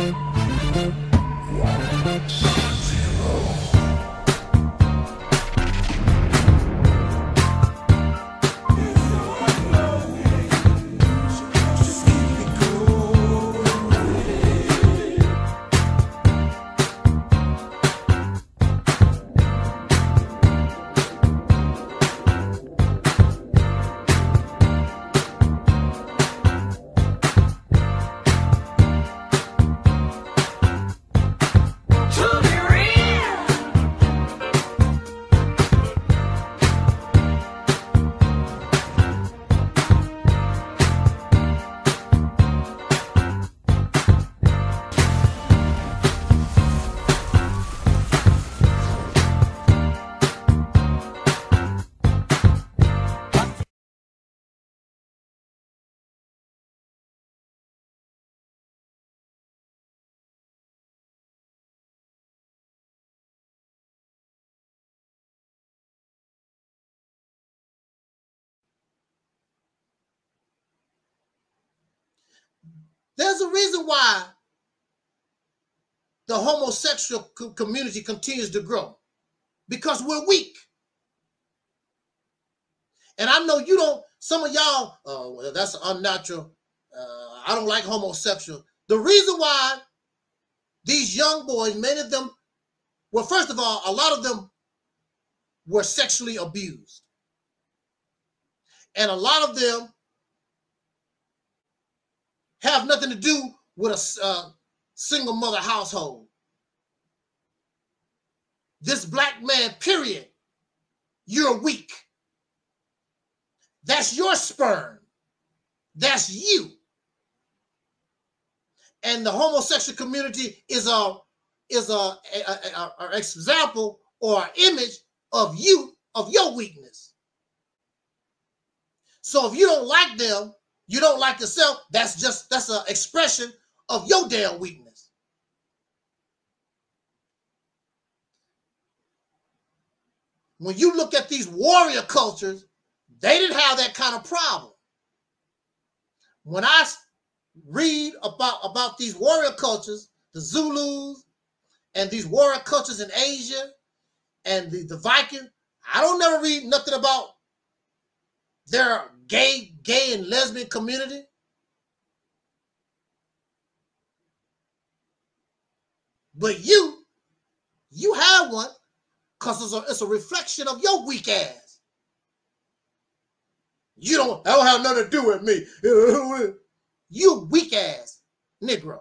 Música There's a reason why the homosexual community continues to grow because we're weak. And I know you don't, some of y'all, oh, well, that's unnatural. Uh, I don't like homosexual. The reason why these young boys, many of them, well, first of all, a lot of them were sexually abused. And a lot of them have nothing to do with a uh, single mother household. This black man, period, you're weak. That's your sperm. That's you. And the homosexual community is a is a, a, a, a example or image of you of your weakness. So if you don't like them, you don't like yourself, that's just that's an expression of your damn weakness. When you look at these warrior cultures, they didn't have that kind of problem. When I read about, about these warrior cultures, the Zulus, and these warrior cultures in Asia, and the, the Vikings, I don't never read nothing about their gay, gay and lesbian community? But you, you have one because it's a, it's a reflection of your weak ass. You don't, that don't have nothing to do with me. you weak ass Negro.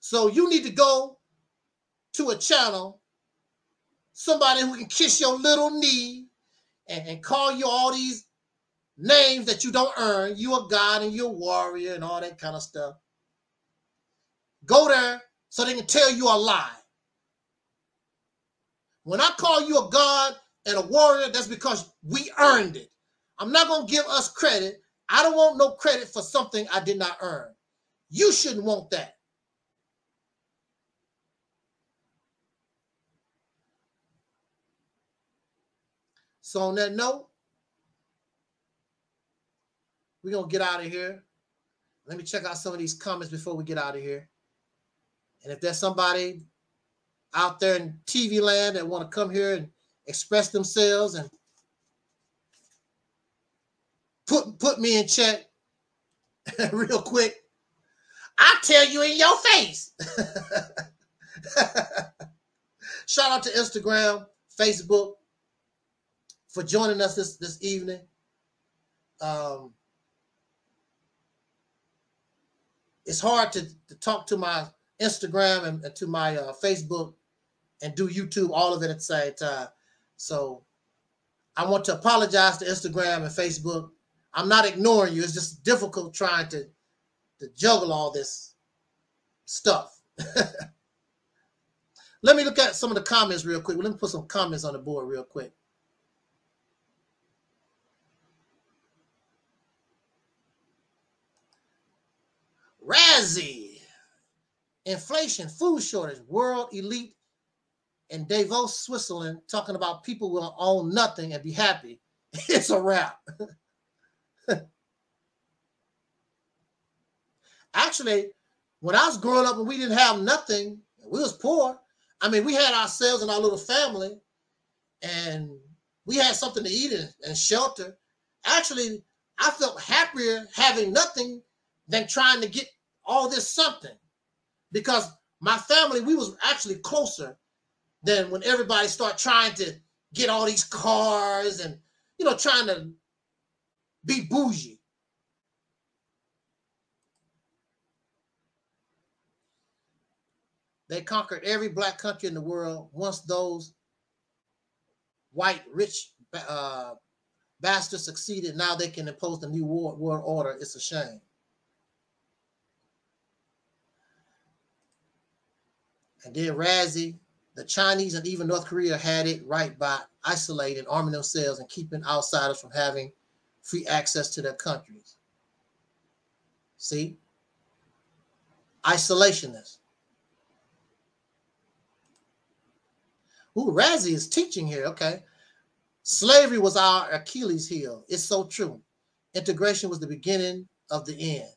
So you need to go to a channel, somebody who can kiss your little knee and, and call you all these names that you don't earn. You a god and you're a warrior and all that kind of stuff. Go there so they can tell you a lie. When I call you a god and a warrior, that's because we earned it. I'm not going to give us credit. I don't want no credit for something I did not earn. You shouldn't want that. So on that note, we're gonna get out of here. Let me check out some of these comments before we get out of here. And if there's somebody out there in TV land that want to come here and express themselves and put put me in check real quick, I tell you in your face. Shout out to Instagram, Facebook, for joining us this, this evening. Um, it's hard to, to talk to my Instagram and, and to my uh, Facebook and do YouTube all of it at the same time. So I want to apologize to Instagram and Facebook. I'm not ignoring you. It's just difficult trying to, to juggle all this stuff. Let me look at some of the comments real quick. Let me put some comments on the board real quick. Razzie, inflation, food shortage, world elite and Davos, Switzerland, talking about people will own nothing and be happy. It's a wrap. Actually, when I was growing up and we didn't have nothing, we was poor. I mean, we had ourselves and our little family, and we had something to eat and, and shelter. Actually, I felt happier having nothing than trying to get all this something. Because my family we was actually closer than when everybody start trying to get all these cars and you know trying to be bougie. They conquered every black country in the world once those white rich uh, bastards succeeded. Now they can impose the new world, world order. It's a shame And then Razzie, the Chinese and even North Korea had it right by isolating, arming themselves, and keeping outsiders from having free access to their countries. See? Isolationists. Ooh, Razzie is teaching here. Okay. Slavery was our Achilles heel. It's so true. Integration was the beginning of the end.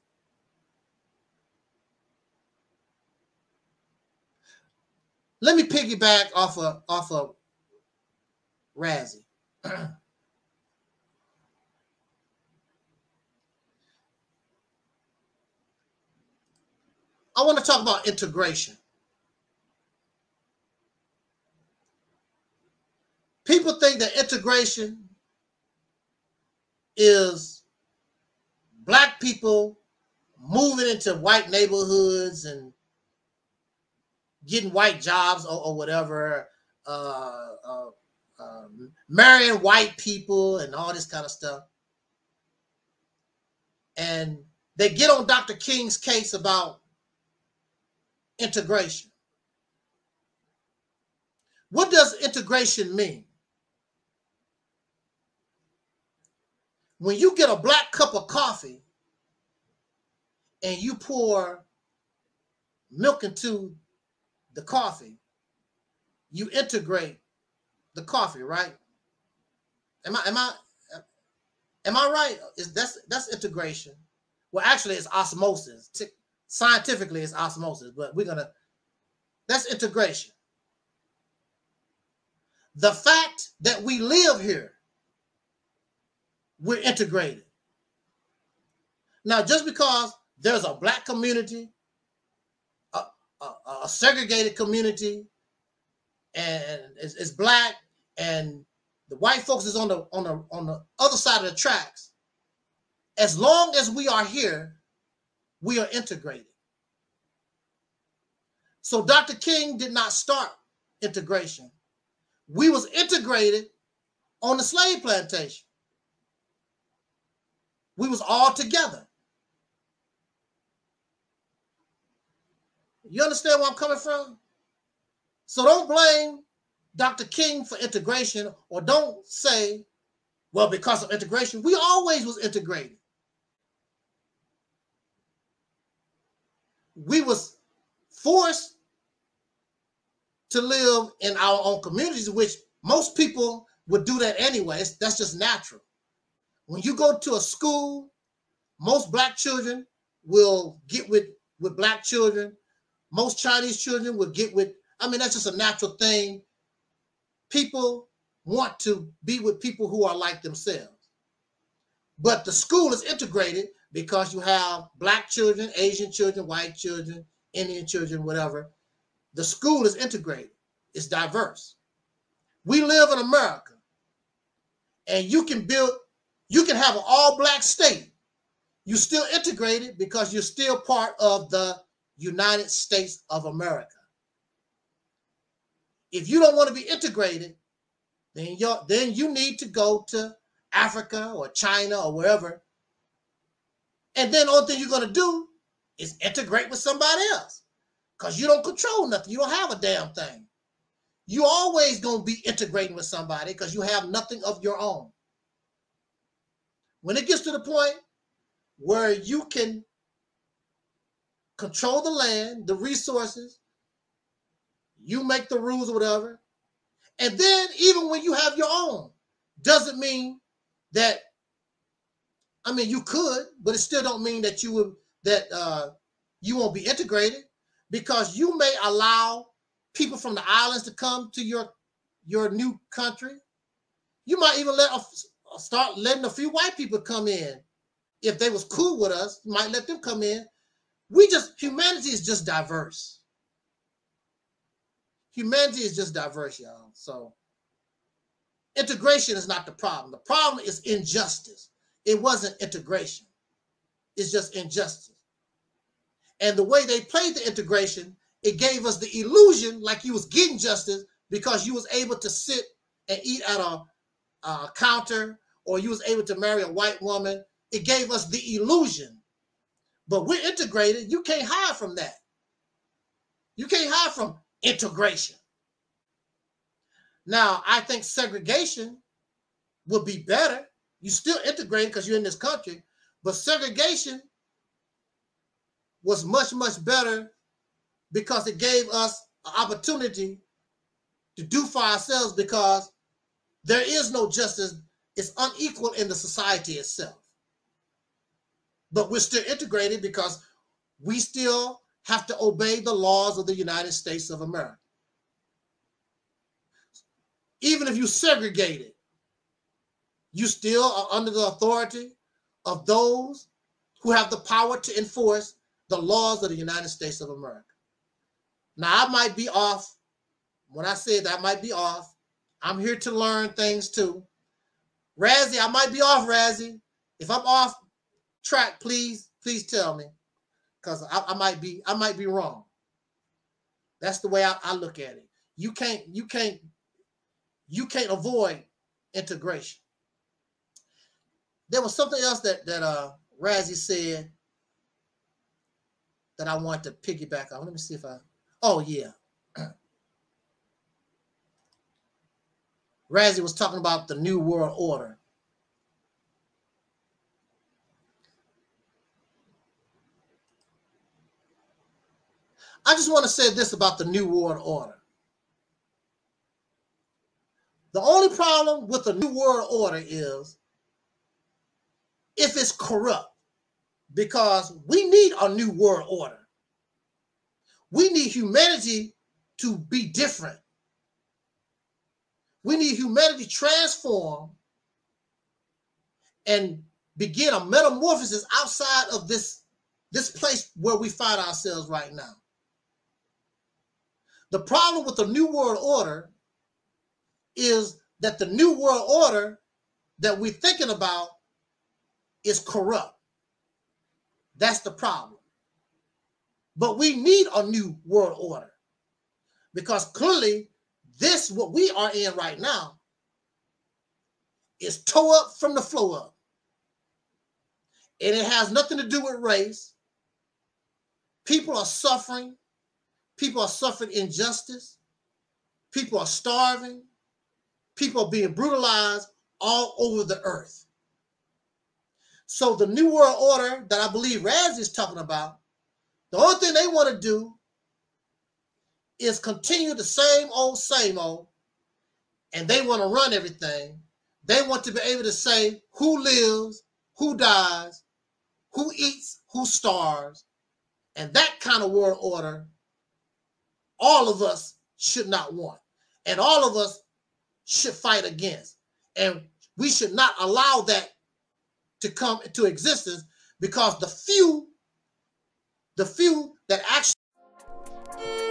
Let me piggyback off of off of Razzie. I want to talk about integration. People think that integration is black people moving into white neighborhoods and getting white jobs or, or whatever, uh, uh, um, marrying white people and all this kind of stuff. And they get on Dr. King's case about integration. What does integration mean? When you get a black cup of coffee and you pour milk into the coffee, you integrate the coffee, right? Am I am I am I right? Is that's that's integration? Well, actually, it's osmosis. Scientifically, it's osmosis, but we're gonna that's integration. The fact that we live here, we're integrated. Now, just because there's a black community a, a segregated community and it's, it's, black and the white folks is on the on the on the other side of the tracks. As long as we are here we are integrated. So dr king did not start integration. We was integrated on the slave plantation. We was all together You understand where I'm coming from? So don't blame Dr. King for integration or don't say, well, because of integration, we always was integrated. We was forced to live in our own communities, which most people would do that anyway. That's just natural. When you go to a school, most black children will get with, with black children most Chinese children would get with, I mean, that's just a natural thing. People want to be with people who are like themselves. But the school is integrated because you have black children, Asian children, white children, Indian children, whatever. The school is integrated, it's diverse. We live in America, and you can build, you can have an all black state. You're still integrated because you're still part of the United States of America. If you don't want to be integrated, then you then you need to go to Africa or China or wherever. And then the only thing you're going to do is integrate with somebody else because you don't control nothing. You don't have a damn thing. You always going to be integrating with somebody because you have nothing of your own. When it gets to the point where you can control the land, the resources. You make the rules or whatever. And then even when you have your own, doesn't mean that I mean you could, but it still don't mean that you would that uh you won't be integrated because you may allow people from the islands to come to your your new country. You might even let a, start letting a few white people come in. If they was cool with us, you might let them come in. We just humanity is just diverse. Humanity is just diverse, y'all. So integration is not the problem. The problem is injustice. It wasn't integration. It's just injustice. And the way they played the integration, it gave us the illusion like you was getting justice because you was able to sit and eat at a, a counter or you was able to marry a white woman. It gave us the illusion. But we're integrated. You can't hide from that. You can't hide from integration. Now, I think segregation would be better. You still integrate because you're in this country, but segregation was much, much better because it gave us an opportunity to do for ourselves because there is no justice. It's unequal in the society itself. But we're still integrated because we still have to obey the laws of the United States of America. Even if you segregate it, you still are under the authority of those who have the power to enforce the laws of the United States of America. Now, I might be off. When I say that, I might be off. I'm here to learn things too. Razzie, I might be off, Razzie. If I'm off track, please, please tell me. Because I, I, might be, I might be wrong. That's the way I, I look at it. You can't, you can't, you can't avoid integration. There was something else that that uh Razzie said that I want to piggyback on. Let me see if I. Oh yeah. Razzie was talking about the New World Order. I just want to say this about the New World Order. The only problem with the New World Order is if it's corrupt because we need a new world order. We need humanity to be different. We need humanity transform and begin a metamorphosis outside of this, this place where we find ourselves right now. The problem with the New World Order is that the New World Order that we're thinking about is corrupt. That's the problem. But we need a new world order because clearly, this, what we are in right now, is toe up from the flow up. And it has nothing to do with race. People are suffering. People are suffering injustice. People are starving. People are being brutalized all over the earth. So the New World Order that I believe Raz is talking about, the only thing they want to do is continue the same old, same old, and they want to run everything. They want to be able to say who lives, who dies, who eats, who starves. And that kind of world order, all of us should not want. And all of us should fight against. And we should not allow that to come into existence because the few, the few that actually